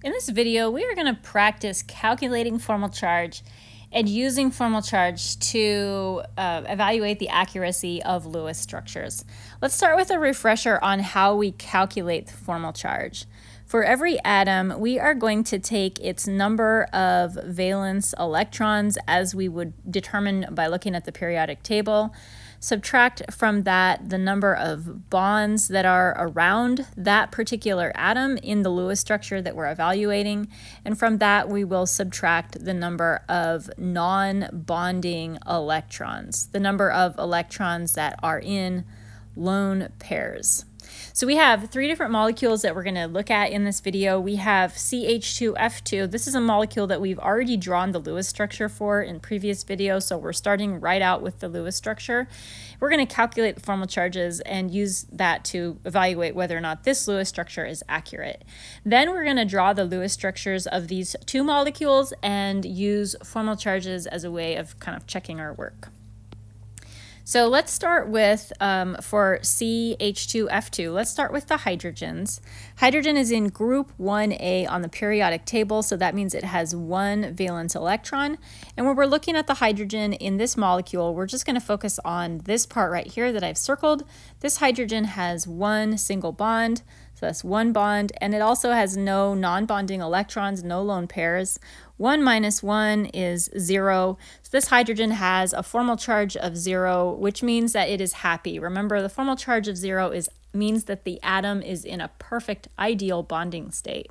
In this video, we are going to practice calculating formal charge and using formal charge to uh, evaluate the accuracy of Lewis structures. Let's start with a refresher on how we calculate formal charge. For every atom, we are going to take its number of valence electrons as we would determine by looking at the periodic table subtract from that the number of bonds that are around that particular atom in the Lewis structure that we're evaluating. And from that, we will subtract the number of non-bonding electrons, the number of electrons that are in lone pairs. So we have three different molecules that we're going to look at in this video. We have CH2F2. This is a molecule that we've already drawn the Lewis structure for in previous videos, so we're starting right out with the Lewis structure. We're going to calculate the formal charges and use that to evaluate whether or not this Lewis structure is accurate. Then we're going to draw the Lewis structures of these two molecules and use formal charges as a way of kind of checking our work. So let's start with, um, for CH2F2, let's start with the hydrogens. Hydrogen is in group 1A on the periodic table, so that means it has one valence electron. And when we're looking at the hydrogen in this molecule, we're just going to focus on this part right here that I've circled. This hydrogen has one single bond, so that's one bond, and it also has no non-bonding electrons, no lone pairs. 1 minus 1 is 0. So this hydrogen has a formal charge of 0, which means that it is happy. Remember, the formal charge of 0 is means that the atom is in a perfect ideal bonding state.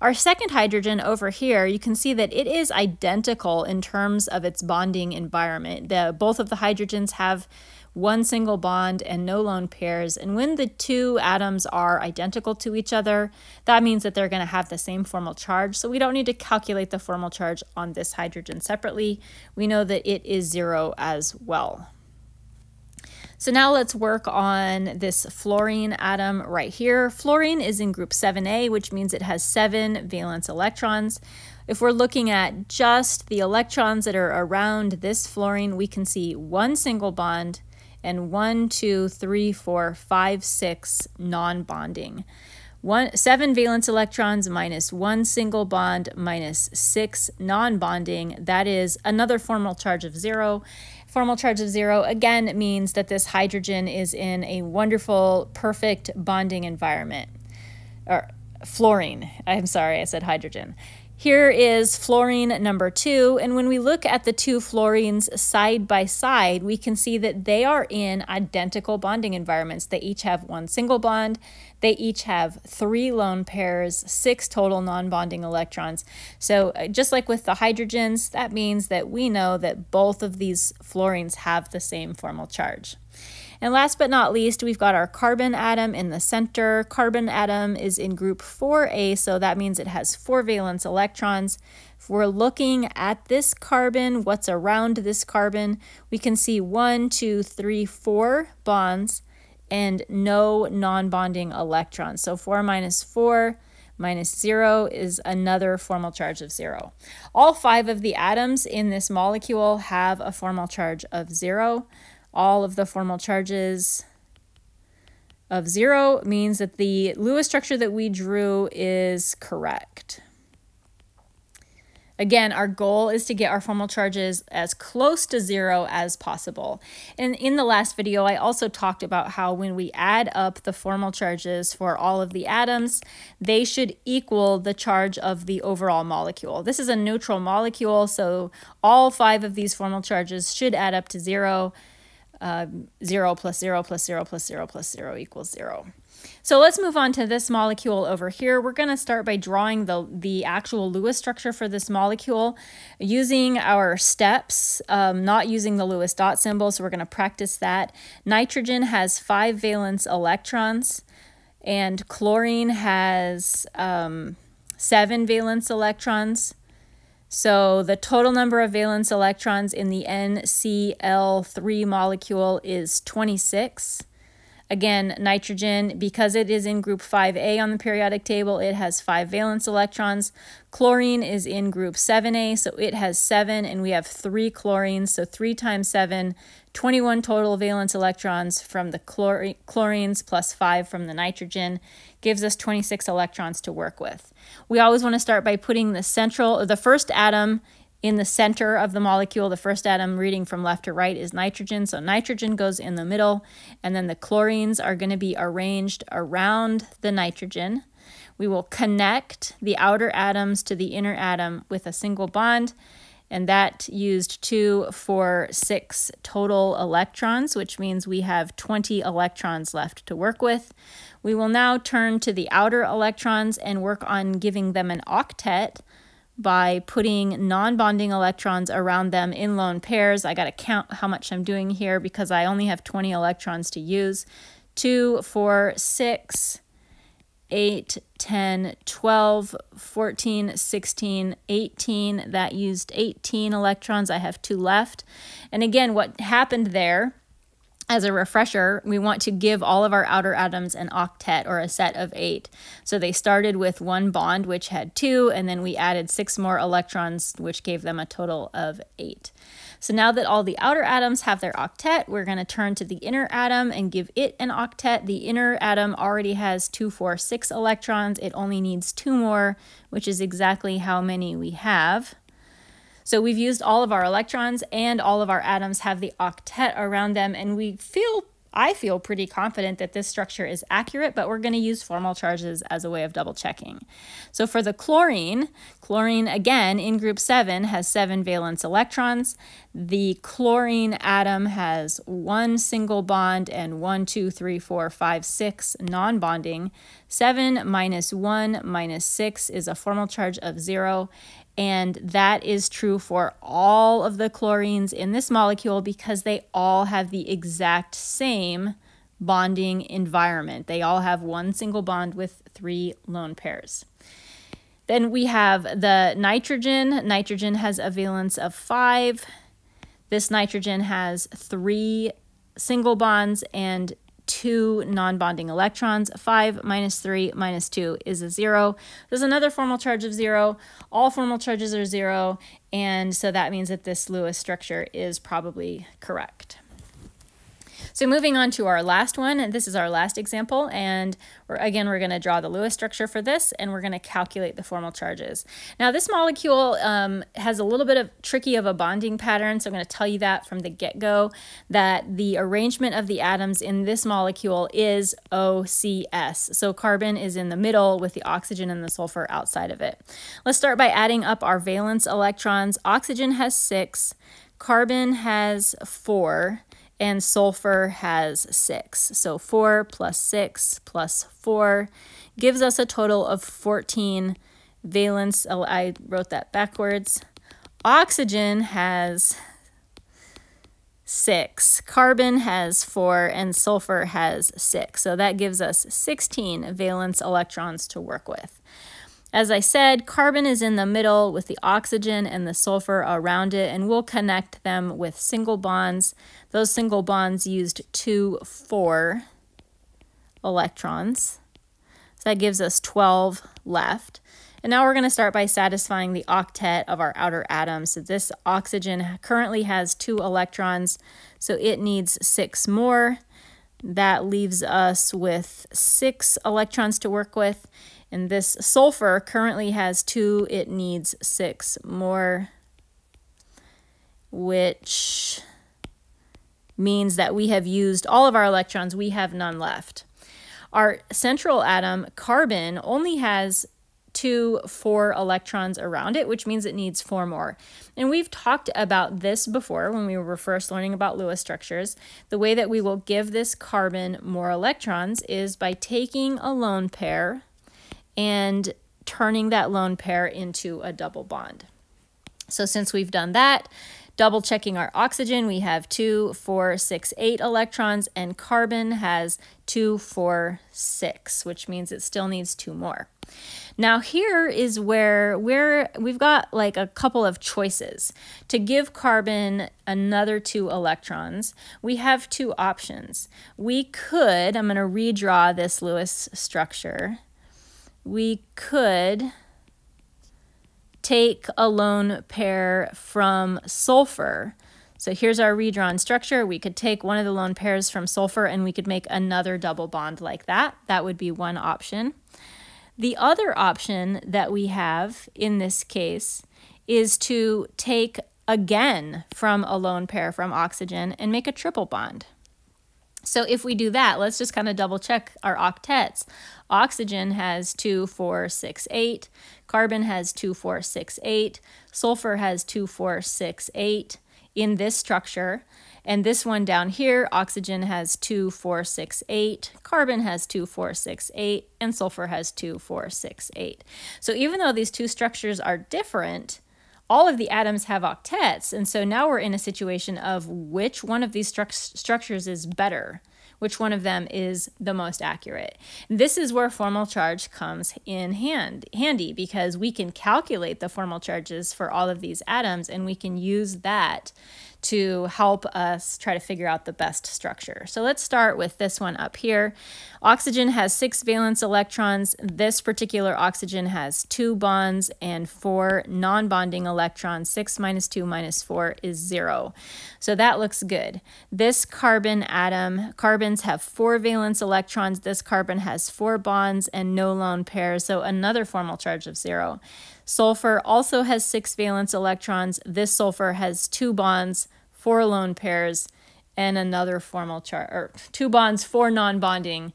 Our second hydrogen over here, you can see that it is identical in terms of its bonding environment. The, both of the hydrogens have one single bond and no lone pairs. And when the two atoms are identical to each other, that means that they're going to have the same formal charge. So we don't need to calculate the formal charge on this hydrogen separately. We know that it is zero as well. So now let's work on this fluorine atom right here. Fluorine is in group 7A, which means it has seven valence electrons. If we're looking at just the electrons that are around this fluorine, we can see one single bond and one, two, three, four, five, six non-bonding. One, seven valence electrons minus one single bond minus six non-bonding. That is another formal charge of zero. Formal charge of zero again means that this hydrogen is in a wonderful, perfect bonding environment. Or fluorine. I'm sorry, I said hydrogen. Here is fluorine number two, and when we look at the two fluorines side by side, we can see that they are in identical bonding environments. They each have one single bond, they each have three lone pairs, six total non-bonding electrons. So uh, just like with the hydrogens, that means that we know that both of these fluorines have the same formal charge. And last but not least, we've got our carbon atom in the center. Carbon atom is in group 4A, so that means it has four valence electrons. If we're looking at this carbon, what's around this carbon, we can see one, two, three, four bonds and no non-bonding electrons. So 4 minus 4 minus 0 is another formal charge of 0. All five of the atoms in this molecule have a formal charge of 0 all of the formal charges of zero means that the Lewis structure that we drew is correct. Again, our goal is to get our formal charges as close to zero as possible. And in the last video, I also talked about how when we add up the formal charges for all of the atoms, they should equal the charge of the overall molecule. This is a neutral molecule, so all five of these formal charges should add up to zero uh, 0 plus 0 plus 0 plus 0 plus 0 equals 0. So let's move on to this molecule over here. We're going to start by drawing the, the actual Lewis structure for this molecule using our steps, um, not using the Lewis dot symbol, so we're going to practice that. Nitrogen has five valence electrons, and chlorine has um, seven valence electrons. So the total number of valence electrons in the NCl3 molecule is 26. Again, nitrogen, because it is in group 5A on the periodic table, it has five valence electrons. Chlorine is in group 7A, so it has seven, and we have three chlorines, so three times seven, 21 total valence electrons from the chlor chlorines plus five from the nitrogen gives us 26 electrons to work with. We always want to start by putting the central, the first atom in the center of the molecule, the first atom reading from left to right is nitrogen. So nitrogen goes in the middle, and then the chlorines are going to be arranged around the nitrogen. We will connect the outer atoms to the inner atom with a single bond, and that used two, four, six total electrons, which means we have 20 electrons left to work with. We will now turn to the outer electrons and work on giving them an octet by putting non-bonding electrons around them in lone pairs. I got to count how much I'm doing here because I only have 20 electrons to use. 2, 4, 6, 8, 10, 12, 14, 16, 18. That used 18 electrons. I have two left. And again, what happened there as a refresher, we want to give all of our outer atoms an octet or a set of eight. So they started with one bond, which had two, and then we added six more electrons, which gave them a total of eight. So now that all the outer atoms have their octet, we're going to turn to the inner atom and give it an octet. The inner atom already has two, four, six electrons. It only needs two more, which is exactly how many we have. So we've used all of our electrons and all of our atoms have the octet around them and we feel I feel pretty confident that this structure is accurate, but we're going to use formal charges as a way of double checking. So for the chlorine, chlorine again in group 7 has 7 valence electrons. The chlorine atom has one single bond and one, two, three, four, five, six non-bonding. 7 minus 1 minus 6 is a formal charge of 0, and that is true for all of the chlorines in this molecule because they all have the exact same bonding environment. They all have one single bond with three lone pairs. Then we have the nitrogen. Nitrogen has a valence of five. This nitrogen has three single bonds and two non-bonding electrons. 5 minus 3 minus 2 is a 0. There's another formal charge of 0. All formal charges are 0, and so that means that this Lewis structure is probably correct. So moving on to our last one, and this is our last example, and we're, again, we're going to draw the Lewis structure for this, and we're going to calculate the formal charges. Now, this molecule um, has a little bit of tricky of a bonding pattern, so I'm going to tell you that from the get-go, that the arrangement of the atoms in this molecule is OCS. So carbon is in the middle with the oxygen and the sulfur outside of it. Let's start by adding up our valence electrons. Oxygen has six, carbon has four, and sulfur has 6. So 4 plus 6 plus 4 gives us a total of 14 valence. Oh, I wrote that backwards. Oxygen has 6, carbon has 4, and sulfur has 6. So that gives us 16 valence electrons to work with. As I said, carbon is in the middle with the oxygen and the sulfur around it, and we'll connect them with single bonds. Those single bonds used two, four electrons. So that gives us 12 left. And now we're going to start by satisfying the octet of our outer atom. So this oxygen currently has two electrons, so it needs six more. That leaves us with six electrons to work with. And this sulfur currently has two, it needs six more, which means that we have used all of our electrons, we have none left. Our central atom, carbon, only has two four electrons around it, which means it needs four more. And we've talked about this before when we were first learning about Lewis structures. The way that we will give this carbon more electrons is by taking a lone pair and turning that lone pair into a double bond. So since we've done that, Double checking our oxygen, we have two, four, six, eight electrons, and carbon has two, four, six, which means it still needs two more. Now here is where we're, we've got like a couple of choices. To give carbon another two electrons, we have two options. We could, I'm going to redraw this Lewis structure. We could take a lone pair from sulfur. So here's our redrawn structure. We could take one of the lone pairs from sulfur and we could make another double bond like that. That would be one option. The other option that we have in this case is to take again from a lone pair from oxygen and make a triple bond. So if we do that, let's just kind of double check our octets. Oxygen has 2, 4, 6, 8. Carbon has 2, 4, 6, 8. Sulfur has 2, 4, 6, 8 in this structure. And this one down here, oxygen has 2, 4, 6, 8, carbon has 2, 4, 6, 8, and sulfur has 2, 4, 6, 8. So even though these two structures are different, all of the atoms have octets. And so now we're in a situation of which one of these stru structures is better which one of them is the most accurate. This is where formal charge comes in hand handy because we can calculate the formal charges for all of these atoms and we can use that to help us try to figure out the best structure. So let's start with this one up here. Oxygen has six valence electrons. This particular oxygen has two bonds and four non-bonding electrons. Six minus two minus four is zero. So that looks good. This carbon atom, carbons have four valence electrons. This carbon has four bonds and no lone pairs. So another formal charge of zero. Sulfur also has six valence electrons. This sulfur has two bonds, four lone pairs, and another formal charge, or two bonds, four non-bonding,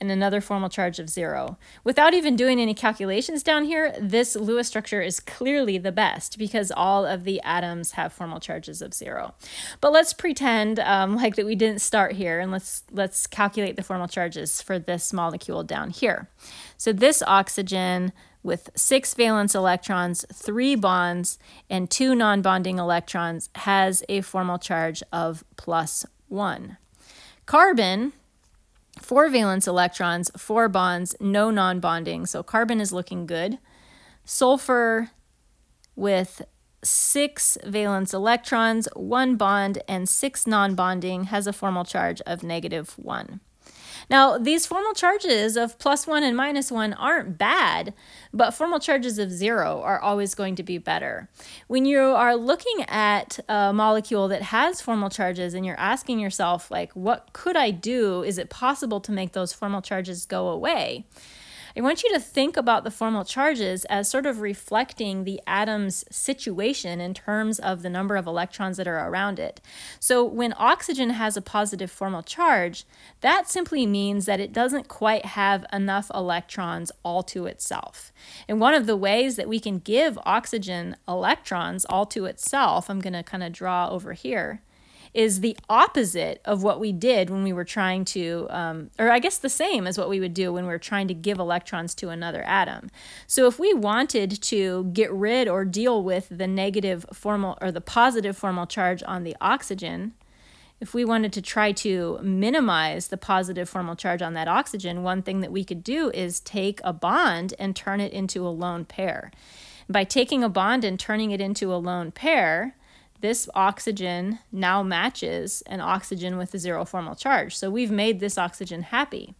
and another formal charge of zero. Without even doing any calculations down here, this Lewis structure is clearly the best because all of the atoms have formal charges of zero. But let's pretend um, like that we didn't start here and let's, let's calculate the formal charges for this molecule down here. So this oxygen with six valence electrons, three bonds, and two non bonding electrons has a formal charge of plus one. Carbon, four valence electrons, four bonds, no non bonding, so carbon is looking good. Sulfur with six valence electrons, one bond, and six non bonding has a formal charge of negative one. Now, these formal charges of plus one and minus one aren't bad, but formal charges of zero are always going to be better. When you are looking at a molecule that has formal charges and you're asking yourself, like, what could I do? Is it possible to make those formal charges go away? I want you to think about the formal charges as sort of reflecting the atom's situation in terms of the number of electrons that are around it. So when oxygen has a positive formal charge, that simply means that it doesn't quite have enough electrons all to itself. And one of the ways that we can give oxygen electrons all to itself, I'm going to kind of draw over here, is the opposite of what we did when we were trying to, um, or I guess the same as what we would do when we are trying to give electrons to another atom. So if we wanted to get rid or deal with the negative formal or the positive formal charge on the oxygen, if we wanted to try to minimize the positive formal charge on that oxygen, one thing that we could do is take a bond and turn it into a lone pair. By taking a bond and turning it into a lone pair, this oxygen now matches an oxygen with a zero formal charge. So we've made this oxygen happy.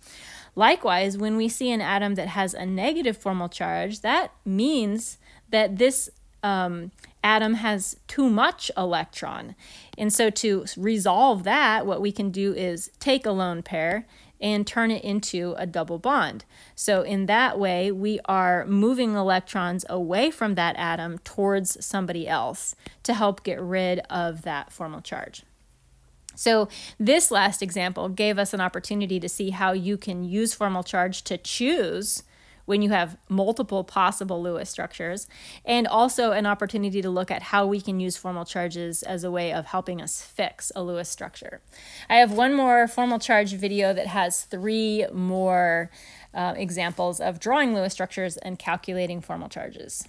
Likewise, when we see an atom that has a negative formal charge, that means that this um, atom has too much electron. And so to resolve that, what we can do is take a lone pair and turn it into a double bond. So in that way, we are moving electrons away from that atom towards somebody else to help get rid of that formal charge. So this last example gave us an opportunity to see how you can use formal charge to choose when you have multiple possible Lewis structures, and also an opportunity to look at how we can use formal charges as a way of helping us fix a Lewis structure. I have one more formal charge video that has three more uh, examples of drawing Lewis structures and calculating formal charges.